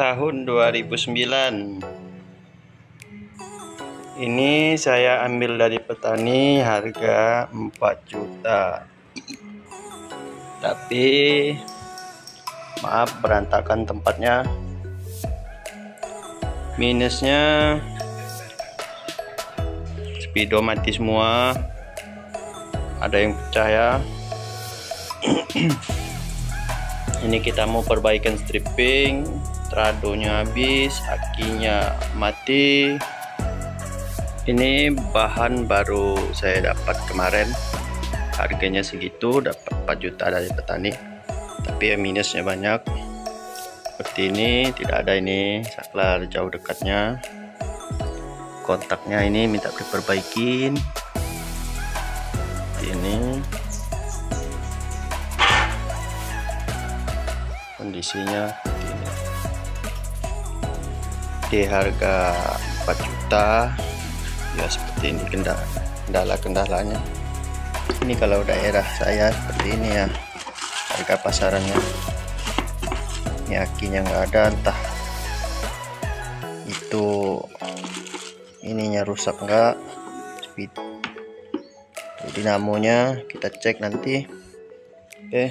tahun 2009 ini saya ambil dari petani harga 4 juta. Tapi maaf berantakan tempatnya. Minusnya speedo mati semua. Ada yang pecah ya. Ini kita mau perbaikan stripping tradonya habis akinya mati. Ini bahan baru saya dapat kemarin. Harganya segitu dapat 4 juta dari petani tapi ya minusnya banyak. Seperti ini tidak ada ini saklar jauh dekatnya. Kontaknya ini minta diperbaikin. Ini. Kondisinya di harga 4 juta ya seperti ini kendala-kendalanya ini kalau daerah saya seperti ini ya harga pasarannya ini akinya nggak ada entah itu ininya rusak enggak speed. Dinamonya kita cek nanti. Oke